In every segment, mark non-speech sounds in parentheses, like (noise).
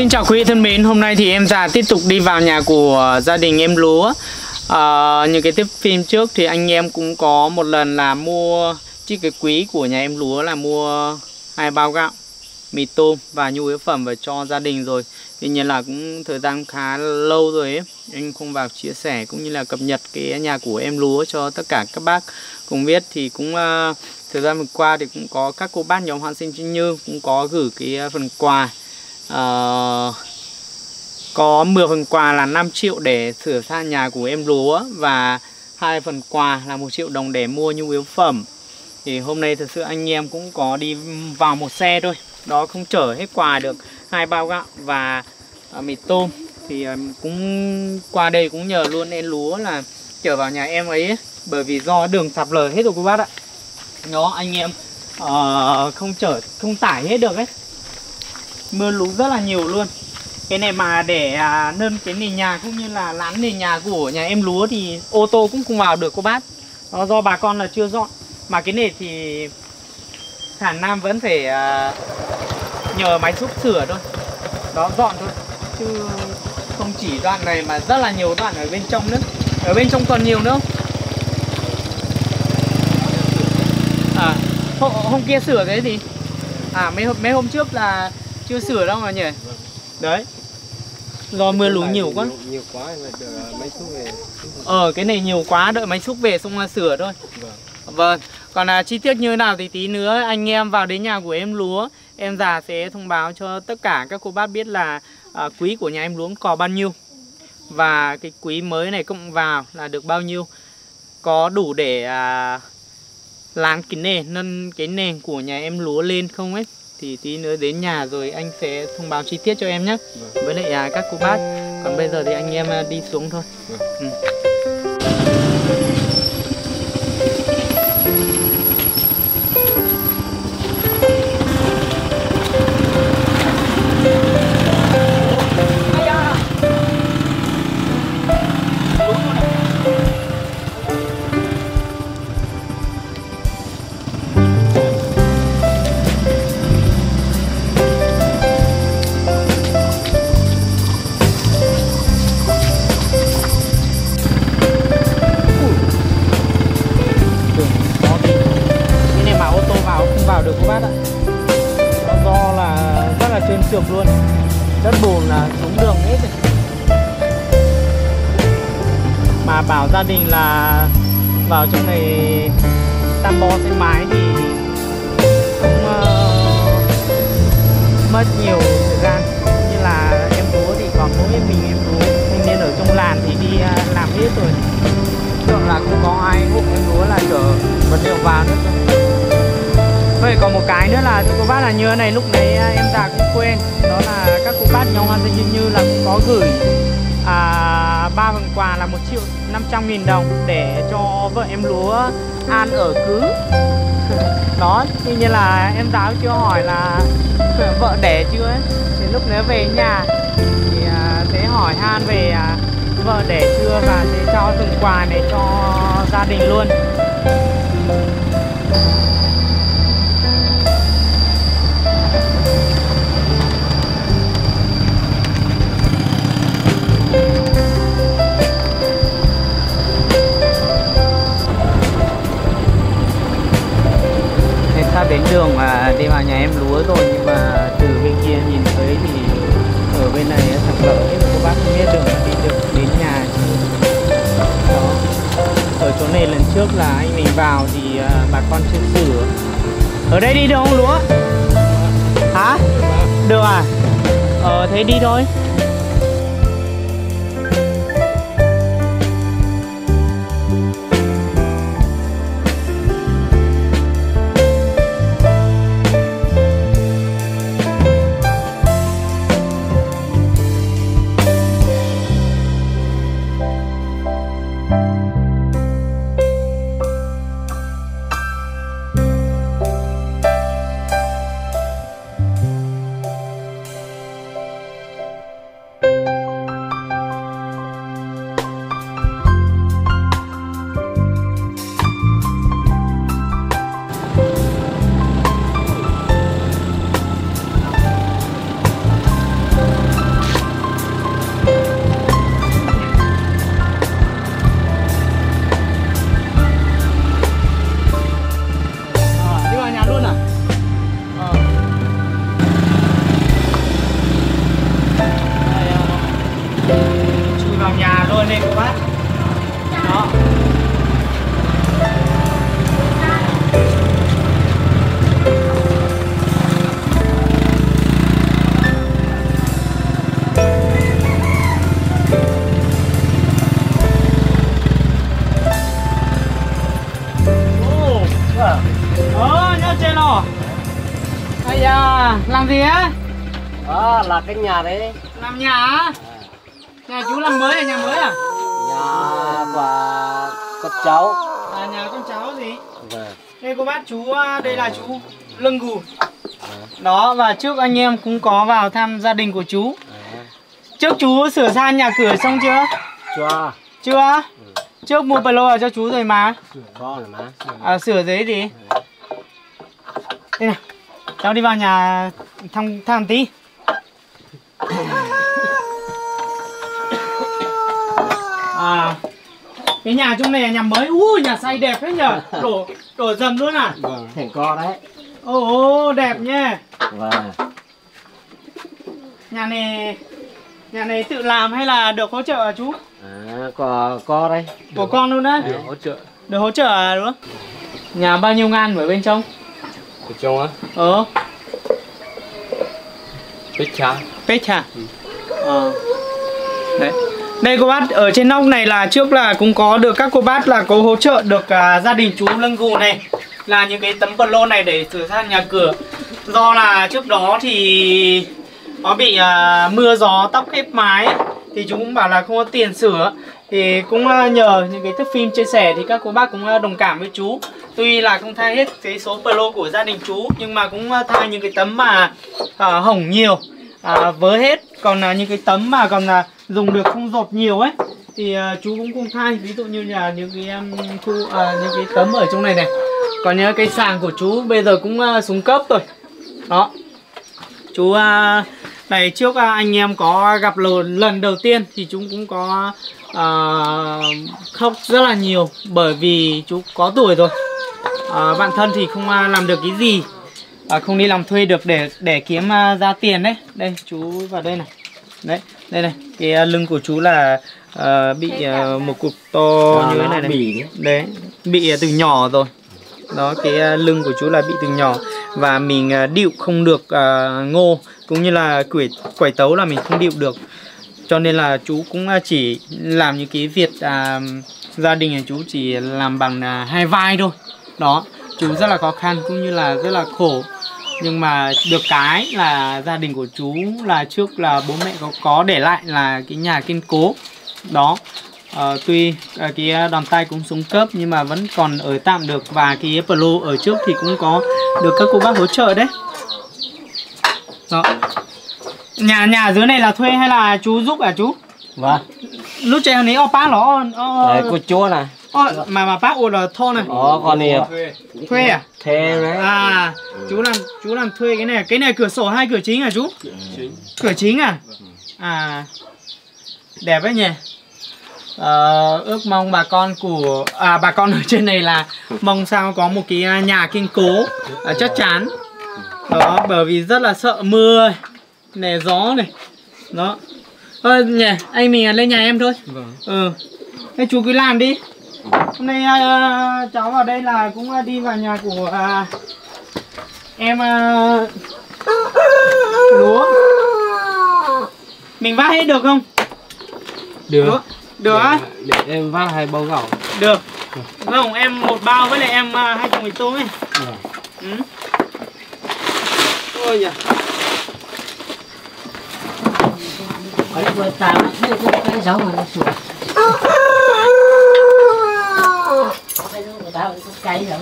Xin chào quý vị thân mến, hôm nay thì em già tiếp tục đi vào nhà của gia đình em lúa. Ờ, à, Những cái tiếp phim trước thì anh em cũng có một lần là mua chiếc cái quý của nhà em lúa là mua hai bao gạo mì tôm và nhu yếu phẩm về cho gia đình rồi. Tuy nhiên là cũng thời gian khá lâu rồi ấy Anh không vào chia sẻ cũng như là cập nhật cái nhà của em lúa cho tất cả các bác. Cùng biết Thì cũng uh, thời gian vừa qua thì cũng có các cô bác nhóm Hoàn sinh Trinh Như cũng có gửi cái phần quà uh, có 10 phần quà là 5 triệu để sửa sang nhà của em lúa và hai phần quà là một triệu đồng để mua nhu yếu phẩm. Thì hôm nay thật sự anh em cũng có đi vào một xe thôi. Đó không chở hết quà được hai bao gạo và uh, mì tôm. Thì uh, cũng qua đây cũng nhờ luôn em lúa là chở vào nhà em ấy bởi vì do đường sạt lở hết rồi cô bác ạ. Nó anh em uh, không chở không tải hết được ấy mưa lũ rất là nhiều luôn. Cái này mà để à, nâng cái nền nhà cũng như là lán nền nhà của nhà em lúa thì ô tô cũng không vào được cô bác. Nó do bà con là chưa dọn. Mà cái này thì Hà Nam vẫn phải à, nhờ máy xúc sửa thôi. Đó dọn thôi. Chứ không chỉ đoạn này mà rất là nhiều đoạn ở bên trong nữa. Ở bên trong còn nhiều nữa à hôm, hôm kia sửa cái gì? À mấy mấy hôm trước là chưa sửa đâu mà nhỉ? Đấy. Do mưa lũ nhiều quá. Nhiều quá máy xúc về ờ cái này nhiều quá đợi máy xúc về xong là sửa thôi. Vâng. Vâng còn à, chi tiết như nào thì tí nữa anh em vào đến nhà của em lúa em già sẽ thông báo cho tất cả các cô bác biết là à, quý của nhà em lúa có bao nhiêu. Và cái quý mới này cộng vào là được bao nhiêu. Có đủ để à, làm cái nền nâng cái nền của nhà em lúa lên không ấy? Thì tí nữa đến nhà rồi anh sẽ thông báo chi tiết cho em nhé Vâng. với lại à, các cô bác còn bây giờ thì anh em à, đi xuống thôi Vâng. ừ. Luôn. Đất bùn là xuống đường hết rồi. Mà bảo gia đình là vào trong này tam bo xe máy thì cũng uh, mất nhiều thời gian. Như là em bố thì còn mỗi mình em bố thanh niên ở trong làng thì đi uh, làm hết rồi. Tưởng là cũng có ai hút em bố là chở vật liệu vào nữa. Vậy còn một cái nữa là thưa cô bác là như thế này lúc nãy à, em già cũng quên. Đó là các cô bác nhóm hoan như Như là cũng có gửi à, ba phần quà là một triệu 500 nghìn đồng để cho vợ em lúa an ở cứ. (laughs) Đó tuy nhiên là em giáo chưa hỏi là (laughs) vợ đẻ chưa ấy. Thì lúc nữa về nhà thì à, sẽ hỏi han về à, vợ đẻ chưa và sẽ cho từng quà này cho gia đình luôn. Ở đây đi được không lúa? Hả? Được à? Ờ thế đi thôi. Đó là cái nhà đấy. Làm nhà á? Nhà chú làm mới à, nhà mới à? Nhà của con cháu. À, nhà con cháu gì? Vâng. Đây cô bác chú, à, đây là chú Lưng Gù Đó, và trước anh em cũng có vào thăm gia đình của chú. Trước chú sửa sang nhà cửa xong chưa? Cho Chưa? Trước mua bờ lô cho chú rồi mà. Con rồi mà à, Sửa giấy gì? Đây này Cháu đi vào nhà thăm thăm tí À Cái nhà trong này nhà mới. Ui nhà xây đẹp thế nhở Đổ đổ dầm luôn à? Vâng. Thành co đấy. Ồ oh, đẹp nha Vâng. Nhà này Nhà này tự làm hay là được hỗ trợ à chú? À có co đây Của con luôn á? Được hỗ trợ. Được hỗ trợ à, đúng không? Nhà bao nhiêu ngàn ở bên trong? Của chồng á? Ờ Bích chá Pech hả? Ờ. Đấy. Đây cô bác ở trên nóc này là trước là cũng có được các cô bác là có hỗ trợ được à, gia đình chú lưng gù này. Là những cái tấm lô này để sửa sang nhà cửa. Do là trước đó thì nó bị à, mưa gió tóc khép mái thì chúng cũng bảo là không có tiền sửa. Thì cũng à, nhờ những cái thước phim chia sẻ thì các cô bác cũng à, đồng cảm với chú. Tuy là không thay hết cái số lô của gia đình chú nhưng mà cũng à, thay những cái tấm mà à, hỏng nhiều à, vớ hết. Còn là những cái tấm mà còn là dùng được không dột nhiều ấy thì à, chú cũng không thay ví dụ như là những cái um, thu à, những cái tấm ở trong này này. Còn những cái sàng của chú bây giờ cũng uh, xuống cấp rồi. Đó. Chú à, này trước à, anh em có gặp lần lần đầu tiên thì chúng cũng có à, khóc rất là nhiều bởi vì chú có tuổi rồi. À, bạn thân thì không à, làm được cái gì à, không đi làm thuê được để để kiếm uh, ra tiền đấy. Đây chú vào đây này. Đấy đây này. Cái uh, lưng của chú là uh, bị uh, một cục to Đó, như thế này này. bỉ đấy. bị uh, từ nhỏ rồi. Đó cái uh, lưng của chú là bị từ nhỏ. Và mình uh, điệu không được uh, ngô cũng như là quẩy quẩy tấu là mình không điệu được. Cho nên là chú cũng chỉ làm những cái việc uh, gia đình nhà chú chỉ làm bằng uh, hai vai thôi. Đó chú rất là khó khăn cũng như là rất là khổ nhưng mà được cái là gia đình của chú là trước là bố mẹ có có để lại là cái nhà kiên cố. Đó. Ờ, tuy à, cái đòn tay cũng xuống cấp nhưng mà vẫn còn ở tạm được và cái pro ở trước thì cũng có được các cô bác hỗ trợ đấy. Đó. Nhà nhà dưới này là thuê hay là chú giúp à chú? Vâng. Lúc chơi này opa nó cô chúa này Ờ, mà mà bác ủa là thô này. Đó con này thuê. À? Thế đấy. À chú làm chú làm thuê cái này. Cái này cửa sổ hay cửa chính à chú? Cửa chính. À? À. Đẹp đấy nhỉ. Ờ, ước mong bà con của à bà con ở trên này là mong sao có một cái à, nhà kiên cố à, chắc chắn. Đó bởi vì rất là sợ mưa này gió này. Đó. Ơ nhỉ anh mình lên nhà em thôi. Vâng. Ừ. Thế chú cứ làm đi hôm nay à, cháu vào đây là cũng à, đi vào nhà của à, em à, lúa. Mình vác hết được không? Được. Được á? Để em vác hai bao gạo. Được. Không em một bao với lại em à, hai thùng mì tôm ấy. Vâng. Ừ. ôi nhỉ đây vừa tạm thấy cái cái giống mà nó sụp. Cái đó người ta có cây rồi.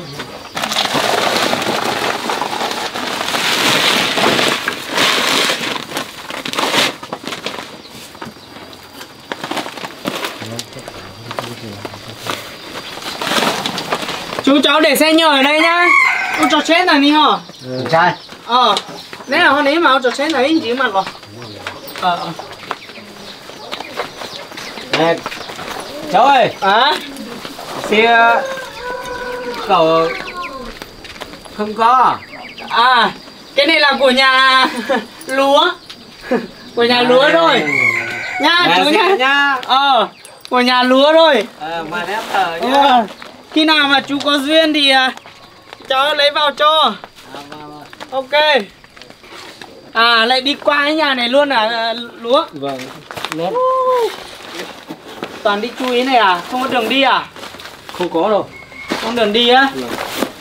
chú cháu để xe nhờ ở đây nhá. Ông cho chết này đi hả? Trai. Ờ. Nếu là hôm nay mà ông cho chết này chỉ mặt rồi ờ ờ. Cháu ơi. À Xe Cậu Không có. À cái này là của nhà lúa. Của nhà lúa rồi nha chú nhá ờ của nhà lúa rồi Ờ mà nét thở nhá. ờ. khi nào mà chú có duyên thì à, cháu lấy vào cho. À, vâng, vâng. ok. À lại đi qua cái nhà này luôn à, à lúa. Vâng toàn đi chú ý này à? Không có đường đi à? Không có đâu không đường đi á? Vâng.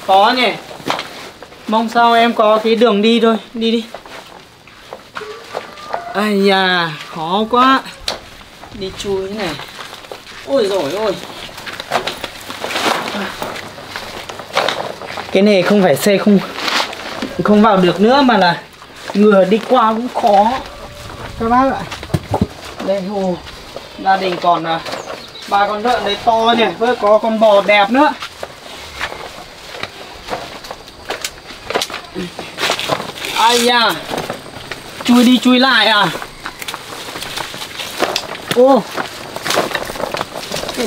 có nhỉ. Mong sao em có cái đường đi thôi. Đi đi. Ai da khó quá. Đi chui thế này. Ôi rồi ôi cái này không phải xe không không vào được nữa mà là ngừa đi qua cũng khó. Các bác ạ. Đây hồ gia đình còn à, ba con lợn đấy to nhỉ với có con bò đẹp nữa ai da. Chui đi chui lại à? Ô.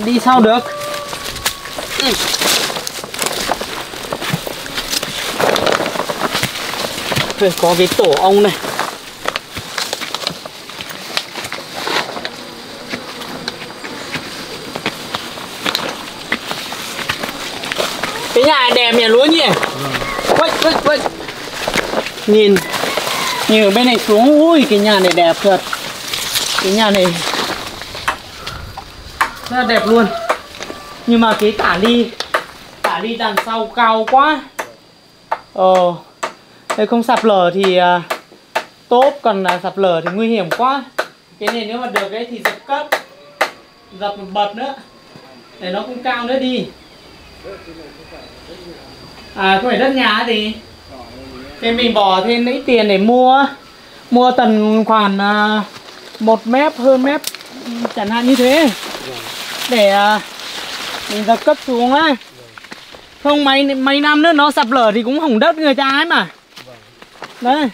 Đi sao được? Ừ. Đây, có cái tổ ong này. Cái nhà này đẹp nhỉ lúa nhỉ? Quay quay quay nhìn. Nhìn ở bên này xuống. Ui cái nhà này đẹp thật. Cái nhà này rất là đẹp luôn. Nhưng mà cái tả ly tả ly đằng sau cao quá. Ờ đây không sạt lở thì à, tốt. Còn là sạt lở thì nguy hiểm quá. Cái này nếu mà được ấy thì dập cấp dập một bật nữa. Để nó cũng cao nữa đi. À không phải đất nhà gì thế mình bỏ thêm ít tiền để mua mua tầm khoảng à, một mét hơn mét chẳng hạn như thế. Để à, mình dập cấp xuống ấy không, mấy mấy năm nữa nó sập lở thì cũng hỏng đất người ta ấy mà. Đấy.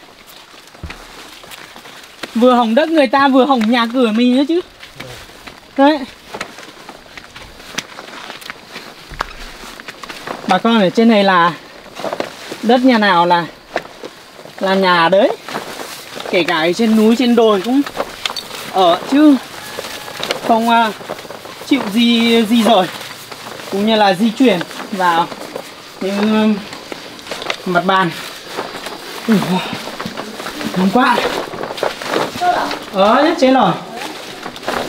Vừa hỏng đất người ta vừa hỏng nhà cửa mình nữa chứ. Đấy. Bà con ở trên này là đất nhà nào là là nhà đấy. Kể cả ở trên núi trên đồi cũng ở chứ. Không à, chịu gì gì rồi cũng như là di chuyển vào những mặt bàn. Ui, nóng quá. Ờ nhất chế rồi.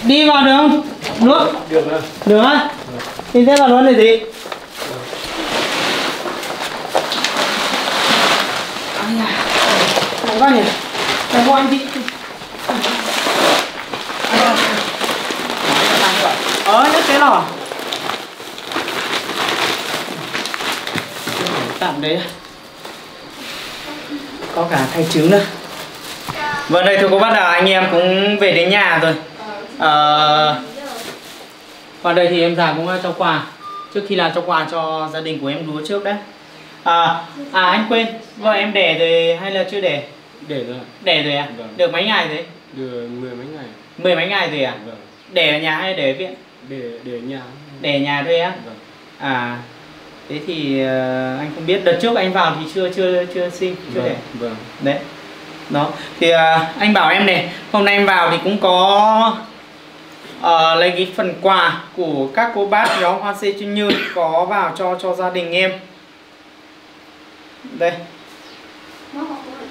Đi vào được không nước Được rồi. được á thì thế là nó là gì Ai da, nóng nhỉ Em mua anh chị Ờ nhất cái nào? tạm đấy. Có cả thay trứng nữa. Vâng đây thưa cô bác là anh em cũng về đến nhà rồi. Ờ và đây thì em già cũng ờ, cho quà. Trước khi là cho quà cho gia đình của em lúa trước đấy. À, à anh quên vợ em đẻ rồi hay là chưa đẻ? Để rồi. đẻ rồi à Vâng. được mấy ngày rồi Được mười mấy ngày. mười mấy ngày rồi à Vâng. đẻ ở nhà hay ở viện Để để nhà. ở nhà thôi á Vâng. à thế thì ờ, anh không biết đợt trước anh vào thì chưa chưa chưa sinh chưa Vâng. Vâng. đấy đó thì à, anh bảo em này hôm nay em vào thì cũng có ờ, lấy cái phần quà của các cô bác nhóm hoa xê chuyên như có vào cho cho gia đình em đây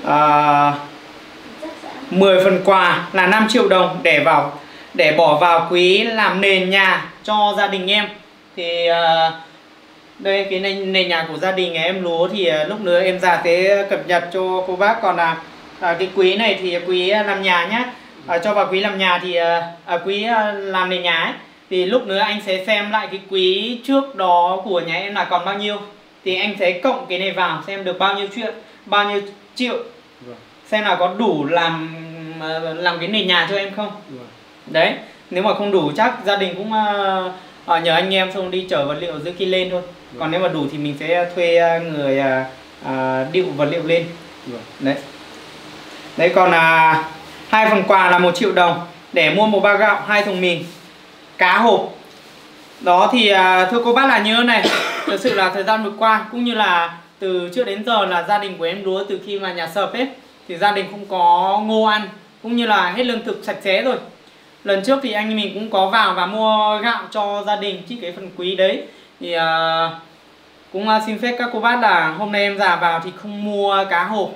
À, uh, 10 phần quà là 5 triệu đồng để vào để bỏ vào quý làm nền nhà cho gia đình em. Thì uh, đây cái nền, nền nhà của gia đình nhà em lúa thì uh, lúc nữa em ra thế cập nhật cho cô bác còn là uh, cái quý này thì quý làm nhà nhá. Uh, cho vào quý làm nhà thì uh, quý làm nền nhà ấy. Thì lúc nữa anh sẽ xem lại cái quý trước đó của nhà em là còn bao nhiêu. Thì anh sẽ cộng cái này vào xem được bao nhiêu chuyện bao nhiêu triệu. Vâng. xem là có đủ làm à, làm cái nền nhà cho em không? Vâng. đấy nếu mà không đủ chắc gia đình cũng uh, uh, nhờ anh em xong đi chở vật liệu dưới kia lên thôi. Còn nếu mà đủ thì mình sẽ thuê uh, người uh, uh, điệu vật liệu lên. Vâng. đấy. Đấy còn là hai phần quà là một triệu đồng. Để mua một bao gạo hai thùng mì cá hộp. Đó thì à, thưa cô bác là như thế này. Thực sự là thời gian vừa qua cũng như là từ trước đến giờ là gia đình của em lúa từ khi mà nhà sập ấy thì gia đình không có ngô ăn cũng như là hết lương thực sạch sẽ rồi. Lần trước thì anh mình cũng có vào và mua gạo cho gia đình chỉ cái phần quý đấy. Thì uh, cũng à, xin phép các cô bác là hôm nay em già vào thì không mua cá hộp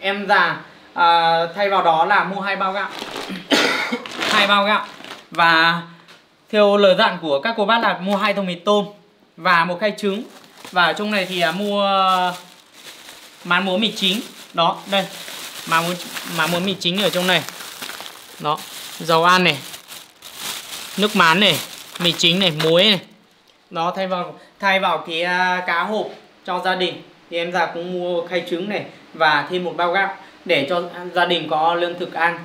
em già uh, thay vào đó là mua hai bao gạo. (coughs) Hai bao gạo. Và theo lời dặn của các cô bác là mua hai thùng mì tôm và một khay trứng và ở trong này thì à, mua mán muối mì chính. Đó đây. Mán muối mán muối mì chính ở trong này. Đó dầu ăn này nước mán này mì chính này muối này. Đó thay vào thay vào cái uh, cá hộp cho gia đình thì em già cũng mua khay trứng này và thêm một bao gạo để cho gia đình có lương thực ăn.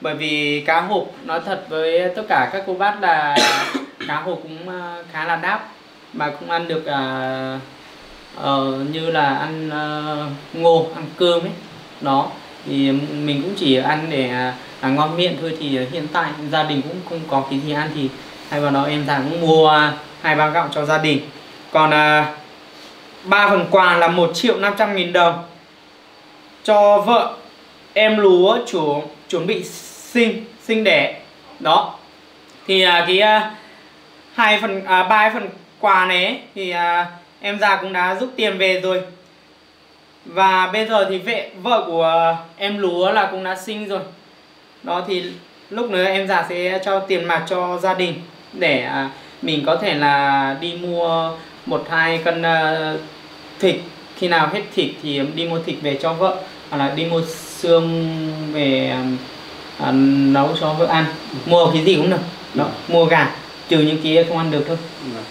Bởi vì cá hộp nói thật với tất cả các cô bác là (coughs) cá hộp cũng uh, khá là đáp mà không ăn được à uh, như là ăn uh, ngô ăn cơm ấy. Đó thì mình cũng chỉ ăn để uh, ngon miệng thôi thì hiện tại gia đình cũng không có cái gì ăn thì hay vào đó em thằng cũng mua hai bao gạo cho gia đình. Còn à, 3 phần quà là 1 triệu 500 nghìn đồng cho vợ em lúa chủ chuẩn bị sinh sinh đẻ. Đó thì à, cái à, hai phần à, ba phần quà này thì à, em già cũng đã rút tiền về rồi. Và bây giờ thì vệ vợ của à, em lúa là cũng đã sinh rồi. Đó thì lúc nữa em già sẽ cho tiền mặt cho gia đình để à, mình có thể là đi mua một hai cân à, thịt. Khi nào hết thịt thì đi mua thịt về cho vợ hoặc là đi mua xương về à, à nấu cho vợ ăn. Mua cái gì cũng được. Đó mua gà trừ những kia không ăn được thôi.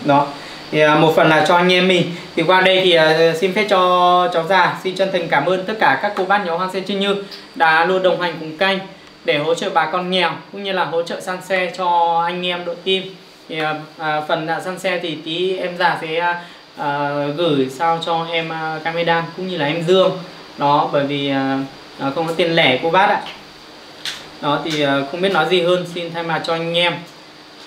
Đó. Thì à, một phần là cho anh em mình. Thì qua đây thì à, xin phép cho cháu già xin chân thành cảm ơn tất cả các cô bác nhóm hàng sen Trinh như đã luôn đồng hành cùng kênh để hỗ trợ bà con nghèo cũng như là hỗ trợ san xe cho anh em đội team. Thì à, à phần à, san xe thì tí em già sẽ à, gửi sao cho em à, camera cũng như là em dương. Đó bởi vì à, không có tiền lẻ cô bác ạ. Đó thì à, không biết nói gì hơn. Xin thay mặt cho anh em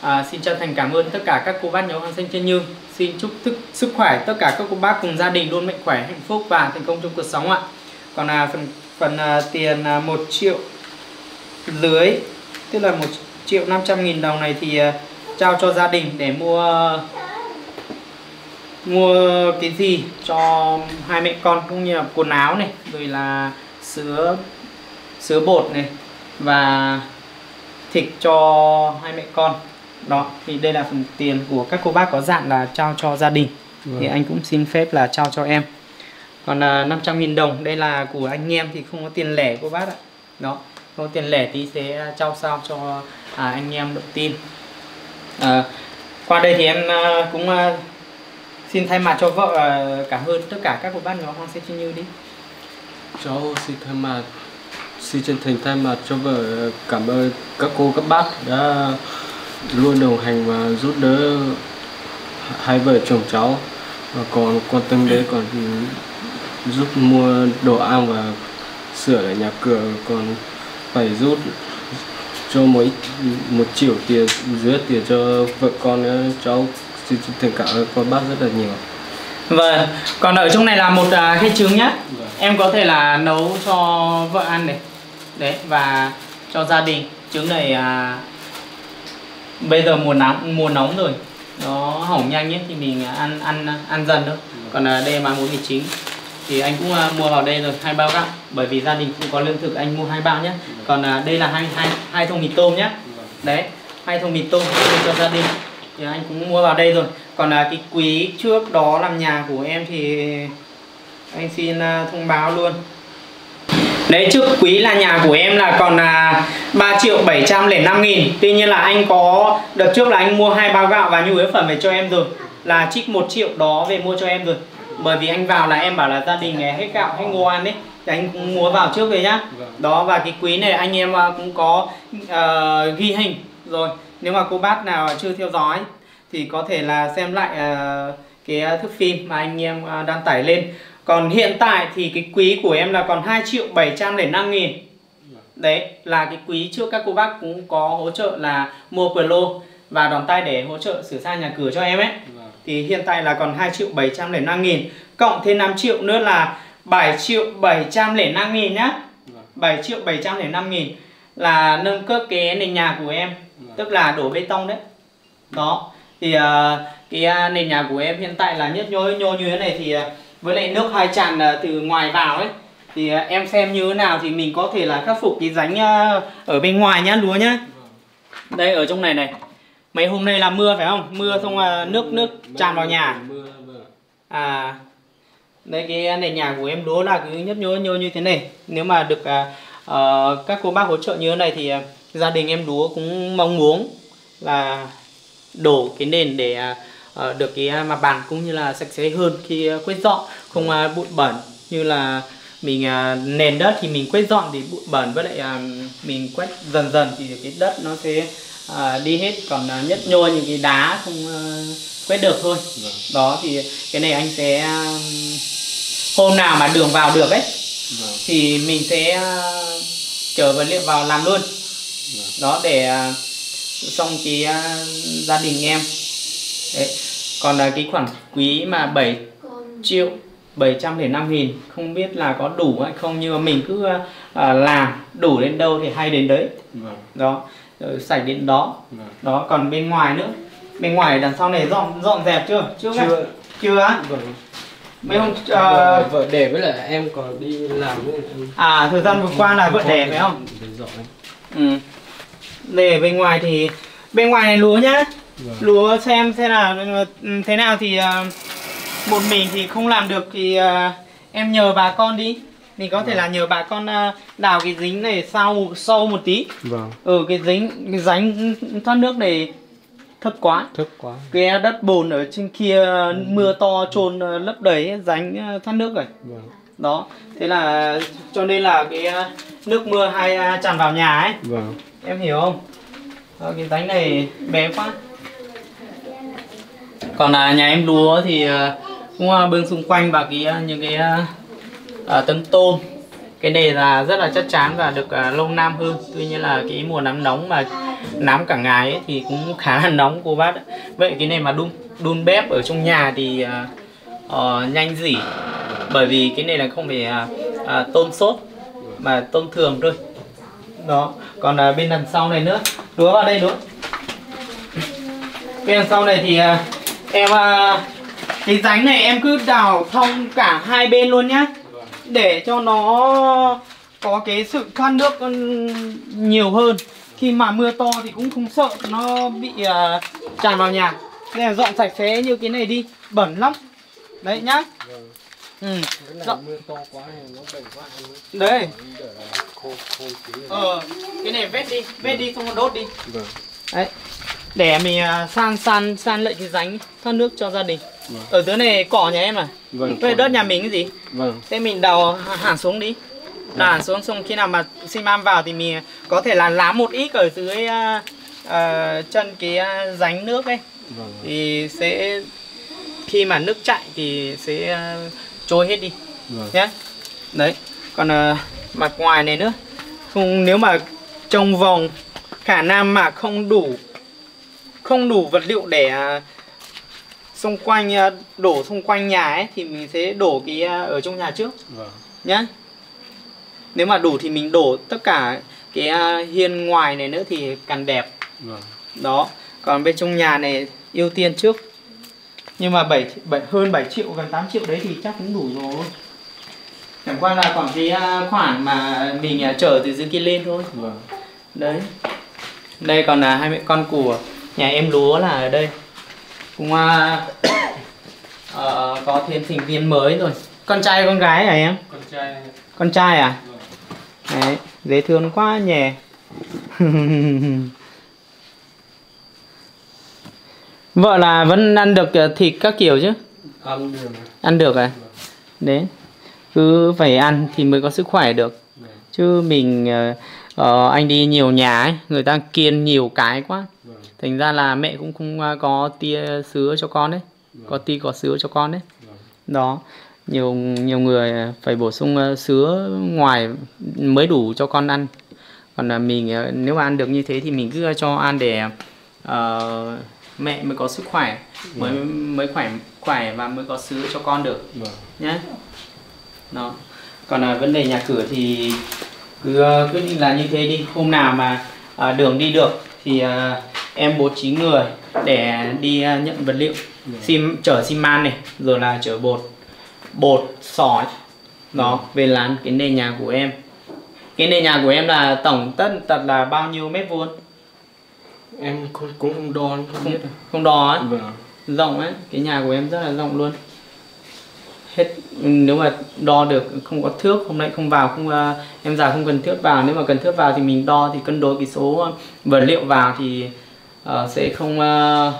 à, xin chân thành cảm ơn tất cả các cô bác nhóm hàng xanh trên như xin chúc thức, sức khỏe tất cả các cô bác cùng gia đình luôn mạnh khỏe hạnh phúc và thành công trong cuộc sống ạ. Còn là phần phần à, tiền à, 1 triệu lưới tức là một triệu 500 nghìn đồng này thì à, trao cho gia đình để mua mua cái gì cho hai mẹ con cũng như là quần áo này rồi là sữa sữa bột này và thịt cho hai mẹ con đó thì đây là phần tiền của các cô bác có dạng là trao cho gia đình. Vâng. thì anh cũng xin phép là trao cho em. Còn là 500.000 đồng đây là của anh em thì không có tiền lẻ cô bác ạ. Đó không có tiền lẻ thì sẽ trao sao cho à, anh em động tin. À, qua đây thì em uh, cũng uh, xin thay mặt cho vợ uh, cảm ơn tất cả các cô bác nhóm Hoàng Xe Chi Như đi. Cháu xin thay mặt xin chân thành thay mặt cho vợ cảm ơn các cô các bác đã luôn đồng hành và giúp đỡ hai vợ chồng cháu. Và còn quan tâm đến còn giúp mua đồ ăn và sửa lại nhà cửa còn phải rút cho mỗi một triệu tiền dưới tiền cho vợ con nữa. Cháu xin tình cảm con bác rất là nhiều. Vâng còn ở trong này là một cái trứng nhá. Vâng. em có thể là nấu cho vợ ăn này. Đấy và cho gia đình. Trứng này à, bây giờ mùa nóng mùa nóng rồi. Nó hỏng nhanh nhất thì mình ăn ăn ăn dần thôi. Còn à, đây mà muốn mì chính thì anh cũng à, mua vào đây rồi hai bao gạo. Bởi vì gia đình cũng có lương thực anh mua hai bao nhé. Còn à, đây là hai hai hai thùng mì tôm nhé. Đấy hai thùng mì tôm cho gia đình. Thì anh cũng mua vào đây rồi. Còn là cái quý trước đó làm nhà của em thì anh xin à, thông báo luôn. Đấy trước quý là nhà của em là còn là 3 triệu 705 nghìn. Tuy nhiên là anh có Đợt trước là anh mua hai bao gạo và nhu yếu phẩm về cho em rồi. Là trích 1 triệu đó về mua cho em rồi. Bởi vì anh vào là em bảo là gia đình hết gạo hết ngô ăn đấy thì anh cũng mua vào trước về nhá. Vâng. đó và cái quý này anh em à, cũng có uh, ghi hình rồi. Nếu mà cô bác nào chưa theo dõi thì có thể là xem lại uh, cái thước phim mà anh em uh, đang tải lên còn hiện tại thì cái quý của em là còn 2 triệu 705 nghìn. Đấy là cái quý trước các cô bác cũng có hỗ trợ là mua Pro và đòn tay để hỗ trợ sửa sang nhà cửa cho em ấy vâng thì hiện tại là còn 2 triệu 705 nghìn cộng thêm 5 triệu nữa là 7 triệu 705 nghìn nhá 7 vâng. triệu 705 nghìn là nâng cấp cái nền nhà của em vâng. tức là đổ bê tông đấy đó thì uh, cái uh, nền nhà của em hiện tại là nhất nhô nhô như thế này thì uh, với lại nước hai tràn à, từ ngoài vào ấy. Thì à, em xem như thế nào thì mình có thể là khắc phục cái rãnh à, ở bên ngoài nhá lúa nhá. Đây ở trong này này. Mấy hôm nay là mưa phải không? Mưa xong là nước nước tràn vào nhà. À đây cái nền nhà của em lúa là cứ nhấp nhô nhô như thế này. Nếu mà được à, à, các cô bác hỗ trợ như thế này thì à, gia đình em lúa cũng mong muốn là đổ cái nền để à, ờ, được cái à, mặt bằng cũng như là sạch sẽ hơn khi à, quét dọn không à, bụi bẩn như là mình nền đất thì mình quét dọn thì bụi bẩn với lại mình quét dần dần thì cái đất nó sẽ đi hết còn à, nhất nhô những cái đá không quét được thôi Vâng. đó thì cái này anh sẽ hôm nào mà đường vào được ấy Vâng. thì mình sẽ uh, chở vật liệu vào làm luôn Vâng. đó để uh, xong cái uh, gia đình em đấy. Còn là cái khoản quý mà 7 triệu 705 nghìn không biết là có đủ hay không nhưng mà mình cứ uh, làm đủ đến đâu thì hay đến đấy. Vâng. đó rồi sạch đến đó. Vâng. đó còn bên ngoài nữa. Bên ngoài đằng sau này dọn dọn dẹp chưa? Chưa chưa, Chưa. chưa á? Vâng. mấy hôm Vợ, ờ, vợ đẻ với lại em còn đi làm với à thời gian vừa qua là vợ đẻ phải không? Để ừ. Để bên ngoài thì bên ngoài này lúa nhá. Lúa xem xem nào ừ, thế nào thì ờ, một mình thì không làm được thì ờ, em nhờ bà con đi. Mình có thể là nhờ bà con ờ, đào cái dính này sau sâu một tí. Vâng. ừ cái dính cái rãnh thoát nước này thấp quá. Thấp quá. cái đất bùn ở trên kia mưa to trôn lấp đầy rãnh thoát nước rồi. Vâng. đó thế là cho nên là cái nước mưa hay tràn vào nhà ấy. Vâng. em hiểu không? Đó, cái rãnh này bé quá còn là nhà em lúa thì à, cũng à, bưng xung quanh và cái à, những cái uh, tấm tôn. Cái này là rất là chắc chắn và được uh, lâu năm hơn. Tuy nhiên là cái mùa nắng nóng mà nắng cả ngày ấy, thì cũng (laughs) khá là nóng cô bác ạ. vậy cái này mà đun đun bếp ở trong nhà thì uh, uh, nhanh dỉ. Bởi vì cái này là không phải uh, uh, tôn sốt mà tôn thường thôi. Đó. Còn uh, bên đằng sau này nữa. Đúa vào đây đúa. Bên đằng sau này thì uh, em à, cái rãnh này em cứ đào thông cả hai bên luôn nhá để cho nó có cái sự thoát nước ừm, nhiều hơn khi mà mưa to thì cũng không sợ nó bị à, tràn vào nhà nên là dọn sạch sẽ như cái này đi bẩn lắm đấy nhá ừ. Cái này Dọn- mưa to quá này nó bẩn quá em ấy. đấy Để khô khô tí. rồi. ờ cái này vét đi vét đi xong rồi đốt đi Vâng. Đấy. Để mình à, san san san lại cái rãnh thoát nước cho gia đình. Vâng. Ở dưới này cỏ nhà em à? Vâng. Vậy đất nhà mình cái gì? Vâng. Thế mình đào hẳn xuống đi. Đào hẳn xuống xong khi nào mà xi măng vào thì mình có thể là lá một ít ở dưới à, à, chân cái à, rãnh nước ấy Vâng. thì sẽ khi mà nước chạy thì sẽ à, trôi hết đi Vâng. nhé. Đấy. Còn à, mặt ngoài này nữa. Không nếu mà trong vòng khả năng mà không đủ không đủ vật liệu để à, xung quanh à, đổ xung quanh nhà ấy thì mình sẽ đổ cái à, ở trong nhà trước Vâng. nhá. Nếu mà đủ thì mình đổ tất cả cái hiên ngoài này nữa thì càng đẹp. Vâng. Đó. Còn bên trong nhà này ưu tiên trước. Nhưng mà 7, 7 hơn 7 triệu gần 8 triệu đấy thì chắc cũng đủ rồi. Chẳng qua là còn cái khoản mà mình chở từ dưới kia lên thôi. Vâng. Đấy. Đây còn là hai mẹ con của nhà em lúa là ở đây. Cũng à, (coughs) ờ, có thêm thành viên mới rồi. Con trai con gái hả em? Con trai Con trai à? Vâng. Đấy, dễ thương quá nhỉ. (laughs) Vợ là vẫn ăn được ờ, thịt các kiểu chứ? ăn được. Ăn được à? Đấy. Cứ phải ăn thì mới có sức khỏe được. Vâng. Chứ mình ờ, anh đi nhiều nhà ấy, người ta kiêng nhiều cái quá. Vâng. Thành ra là mẹ cũng không ờ, có tia sứa cho con đấy. Có ti có sứa cho con đấy. Vâng. Đó. Nhiều nhiều người phải bổ sung ờ, sứa ngoài mới đủ cho con ăn. Còn là mình ờ, nếu mà ăn được như thế thì mình cứ cho ăn để ờ, mẹ mới có sức khỏe, mới mới khỏe khỏe và mới có sứa cho con được Vâng. nhé. Đó. Còn là vấn đề nhà cửa thì cứ quyết định là như thế đi. Hôm nào mà ờ, đường đi được thì ờ, em bố trí người để đi ờ, nhận vật liệu, sim chở xi man này, rồi là chở bột, bột, sỏi. Đó, về làm cái nền nhà của em. Cái nền nhà của em là tổng tất tật là bao nhiêu mét vuông? Em không, cũng không đo không biết đâu. Không đo ấy, Vâng. rộng ấy, cái nhà của em rất là rộng luôn. hết nếu mà đo được không có thước hôm nay không vào không ờ, em già không cần thước vào nếu mà cần thước vào thì mình đo thì cân đối cái số vật liệu vào thì ờ, sẽ không ờ,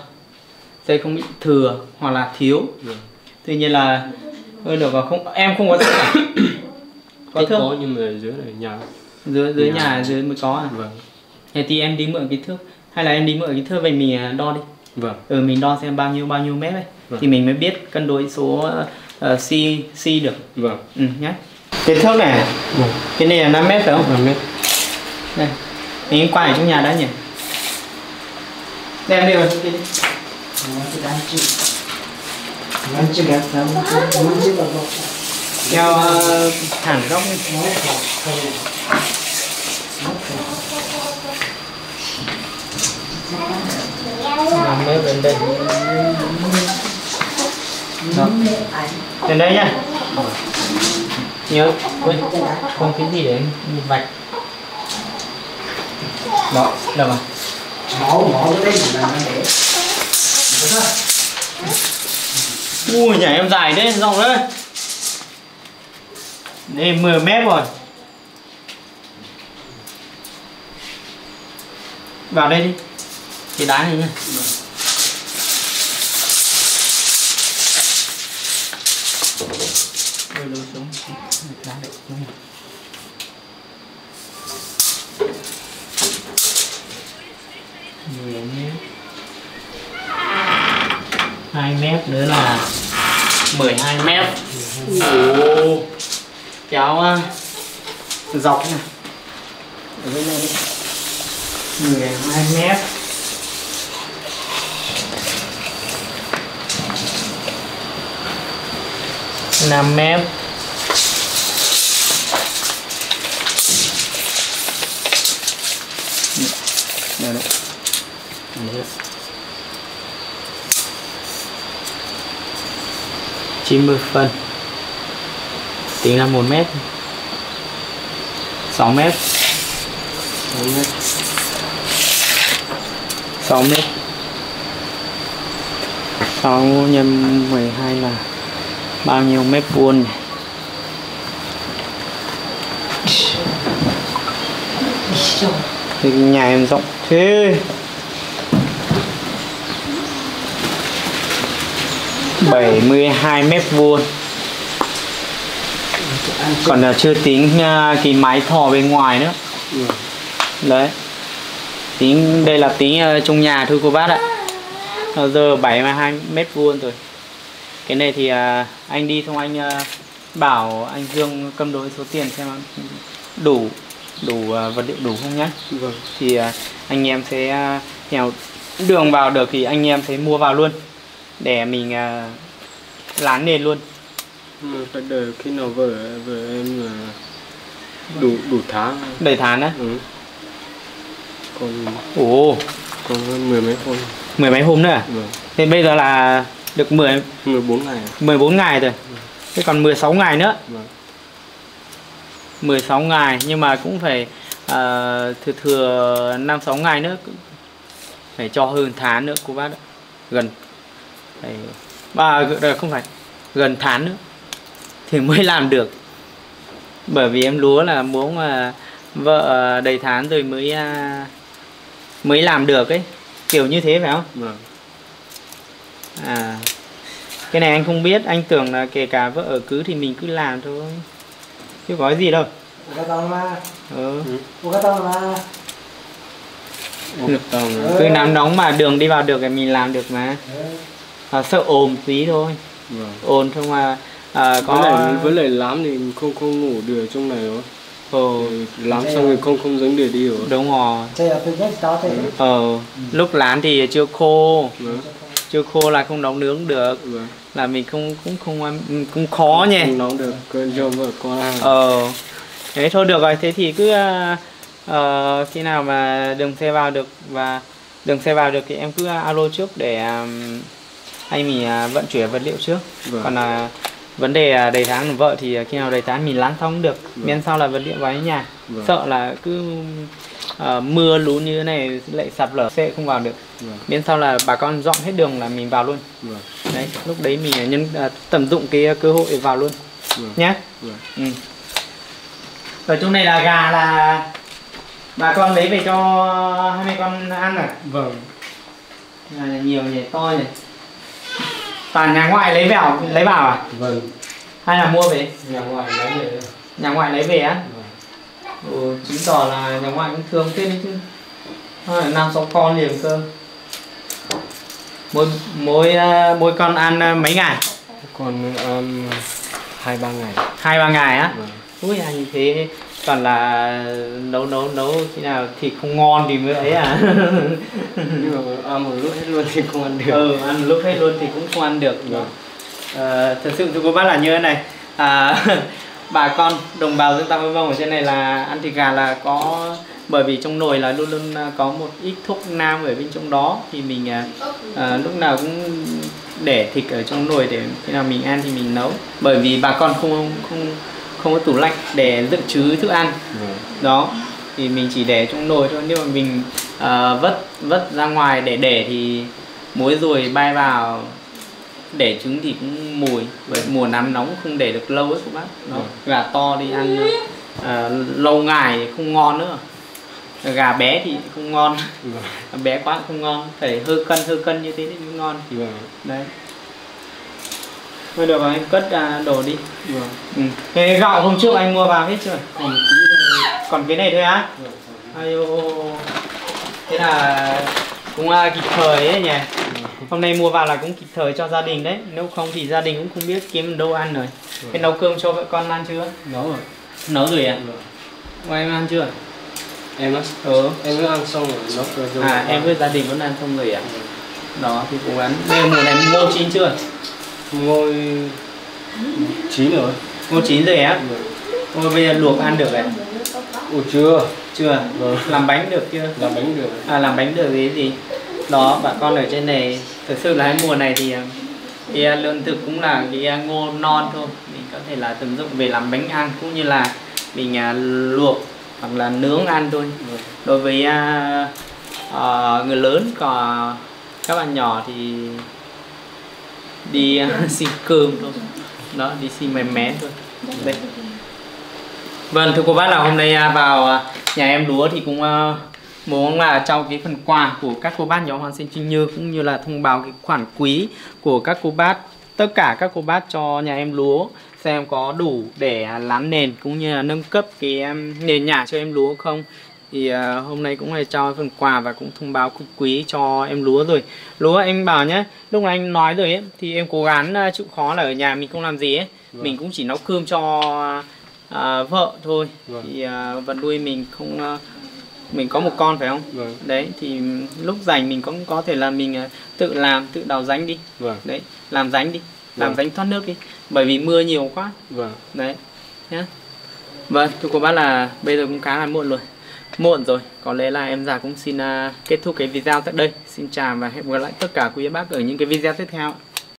sẽ không bị thừa hoặc là thiếu Vâng. tuy nhiên là hơi được và không em không có thước (coughs) à? có thước có nhưng mà dưới này nhà. dưới dưới Nhà. nhà dưới mới có à Vâng. thế thì em đi mượn cái thước hay là em đi mượn cái thước về mình à, đo đi Vâng. ừ mình đo xem bao nhiêu bao nhiêu mét ấy Vâng. thì mình mới biết cân đối số uh, C C được Vâng. ừ nhé cái thước này Vâng. cái này là 5 mét phải không Vâng mét. đây mình quay ở trong nhà đã nhỉ đem đi rồi. Ờ, đi đi. theo uh, thẳng góc đi. năm mét bên đây. Đó. Đến đây nhá nhớ ui, không cái gì đấy vạch. Đó đâu rồi ui, nhà em dài đấy rộng đấy. Đây 10 mét rồi. Vào đây đi. Thì đá này nha 2 mét nữa là 12 mét Ồ. Kéo ờ, dọc nè. Ở bên này 12 mét năm mét 90 phân. Tính là 1 mét. 6 mét. 6 mét. 6 mét. 6 nhân 12 là bao nhiêu mét vuông nhỉ? thì nhà em rộng thế bảy mươi hai mét vuông. Còn là chưa tính à, cái mái thò bên ngoài nữa. Đấy. Tính đây là tính ờ, trong nhà thôi cô bác ạ. Giờ 72 mét vuông rồi. Cái này thì à, anh đi xong anh à, bảo anh Dương cân đối số tiền xem đủ đủ à, vật liệu đủ không nhá. Vâng. thì à, anh em sẽ à, theo đường vào được thì anh em sẽ mua vào luôn để mình à, lán nền luôn mà phải đợi khi nào vợ vợ em là đủ đủ tháng. đầy tháng á Ừ. Còn ồ còn hơn mười mấy hôm. mười mấy hôm nữa à? Vâng. thế bây giờ là được 10 14 ngày. 14 ngày rồi thế còn 16 ngày nữa Vâng. 16 ngày nhưng mà cũng phải uh, thừa thừa 5 6 ngày nữa phải cho hơn tháng nữa cô bác ạ. gần phải à, không phải. Gần tháng nữa. Thì mới làm được. Bởi vì em lúa là muốn mà vợ ờ, đầy tháng rồi mới à, mới làm được ấy. Kiểu như thế phải không? Vâng. à. Cái này anh không biết. Anh tưởng là kể cả vợ ở cứ thì mình cứ làm thôi. Chứ có gì đâu. Ừ. Tầng cứ nắm nóng mà đường đi vào được thì mình làm được mà à, sợ ồn tí thôi Vâng. ồn thôi mà à, có Với lại với lại lám thì không không ngủ được trong này rồi. Ồ, Ừ, Lám xong rồi không không dính để đi rồi. đúng rồi ờ lúc lán thì chưa khô Vâng. chưa khô là không nấu nướng được Vâng. là mình không cũng không ăn- cũng khó nhỉ Không nóng được. Cơn cho vợ qua. ờ thế thôi được rồi thế thì cứ ờ, ờ, khi nào mà đường xe vào được và đường xe vào được thì em cứ alo trước để um, anh mình à, vận chuyển vật liệu trước. Vâng. còn là vấn đề à, đầy tháng của vợ thì khi nào đầy tháng mình lán xong cũng được. Vâng. miễn sau là vật liệu vào đến nhà. Vâng. sợ là cứ ờ, mưa lũ như thế này lại sạt lở sẽ không vào được. Vâng. Miễn sau là bà con dọn hết đường là mình vào luôn. Vâng. Đấy lúc đấy mình à, nhân à, tận dụng cái à, cơ hội vào luôn. Vâng. Nhé vâng. Ừ. ở trong này là gà là bà con lấy về cho hai mẹ con ăn à? Vâng. Này nhiều nhỉ to nhỉ toàn nhà ngoại lấy vào lấy vào à? Vâng. Hay là mua về? Nhà ngoài lấy về nhà ngoại lấy về á? Vâng. Ừ, chứng tỏ là nhà ngoại cũng thương thế đấy chứ. Năm sáu con liền cơ. Mỗi mỗi à, mỗi con ăn à, mấy ngày? Còn um, hai ba ngày. Hai ba ngày á? Vâng. Ui ăn như thế toàn là nấu nấu nấu khi nào thịt không ngon thì mới ấy à. (laughs) Nhưng mà ăn một lúc hết luôn thì không ăn được. Ừ ăn lúc hết luôn thì cũng không ăn được. Vâng. Ờ, thật sự thưa cô bác là như thế này. À, (laughs) bà con đồng bào dân tộc vong ở trên này là ăn thịt gà là có bởi vì trong nồi là luôn luôn à, có một ít thuốc nam ở bên trong đó. Thì mình à, à, lúc nào cũng để thịt ở trong nồi để khi nào mình ăn thì mình nấu. Bởi vì bà con không không không có tủ lạnh để dự trữ thức ăn. Vâng. Đó thì mình chỉ để trong nồi thôi. Nếu mà mình à, vất vất ra ngoài để để thì muối ruồi bay vào để trứng thì cũng mùi. Bởi mùa nắng nóng không để được lâu ấy các bác. Đó Ừ. gà to đi ăn à, lâu ngày thì không ngon nữa. Gà bé thì không ngon. Vâng. Bé quá không ngon. Phải hư cân hư cân như thế thì mới ngon. Vâng. Đấy thôi được rồi anh cất à, đồ đi. Vâng ừ. cái gạo hôm trước anh mua vào hết chưa? Nữa còn cái này thôi á. Vâng Ai ô Thế là cũng à, kịp thời ấy nhỉ? Hôm nay mua vào là cũng kịp thời cho gia đình đấy. Nếu không thì gia đình cũng không biết kiếm đâu ăn rồi. Thế nấu cơm cho vợ con ăn chưa? nấu rồi. Nấu rồi à? vâng Ngoài em ăn chưa? em á. Ừ. Em mới ăn xong rồi nấu cơm cho À em với gia đình vẫn ăn xong rồi à? Đó thì cố gắng. Giờ mùa này ngô chín chưa? Ngôi chín rồi Ngô chín rồi á? Ôi bây giờ luộc ăn được rồi à? ủa chưa Chưa? Vâng. Làm bánh được chưa? làm bánh được à, làm bánh được gì gì đó bà con ở trên này thực sự là cái mùa này thì à, cái à, lương thực cũng là cái à, ngô non thôi mình có thể là tận dụng về làm bánh ăn cũng như là mình luộc hoặc là nướng ăn thôi vâng đối với à, người lớn còn các bạn nhỏ thì đi à, (laughs) xin cơm thôi. Đó, đi xin mềm mé thôi. Đây. Vâng thưa cô bác là hôm nay à, vào à, nhà em lúa thì cũng muốn là trong cái phần quà của các cô bác, nhóm Hoàng Sinh Trinh Như cũng như là thông báo cái khoản quý của các cô bác, tất cả các cô bác cho nhà em lúa, xem có đủ để lán nền cũng như là nâng cấp cái nền nhà cho em lúa không thì à, hôm nay cũng hay cho phần quà và cũng thông báo quý cho em lúa rồi. Lúa anh bảo nhé lúc này anh nói rồi ấy thì em cố gắng à, chịu khó là ở nhà mình không làm gì ấy. Vâng. mình cũng chỉ nấu cơm cho à, vợ thôi. Vâng. thì à, vật nuôi mình không à, mình có một con phải không? Vâng. Đấy thì lúc rảnh mình cũng có thể là mình à, tự làm tự đào rãnh đi. Vâng. Đấy làm rãnh đi làm Vâng. rãnh thoát nước đi bởi vì mưa nhiều quá. Vâng. Đấy nhá. Vâng thưa cô bác là bây giờ cũng khá là muộn rồi muộn rồi có lẽ là em già cũng xin uh, kết thúc cái video tại đây. Xin chào và hẹn gặp lại tất cả quý bác ở những cái video tiếp theo.